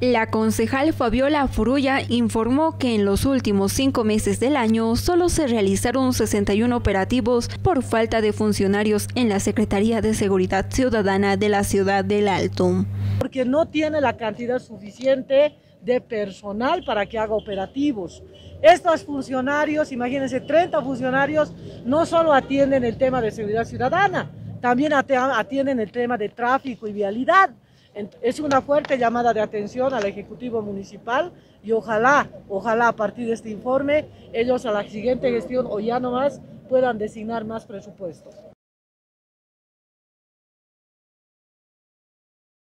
La concejal Fabiola Furulla informó que en los últimos cinco meses del año solo se realizaron 61 operativos por falta de funcionarios en la Secretaría de Seguridad Ciudadana de la ciudad del Alto. Porque no tiene la cantidad suficiente de personal para que haga operativos. Estos funcionarios, imagínense, 30 funcionarios, no solo atienden el tema de seguridad ciudadana, también atienden el tema de tráfico y vialidad. Es una fuerte llamada de atención al Ejecutivo Municipal y ojalá, ojalá a partir de este informe ellos a la siguiente gestión o ya no más puedan designar más presupuesto.